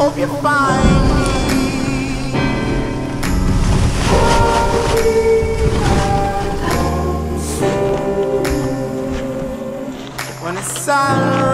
Hope you find me. When the sun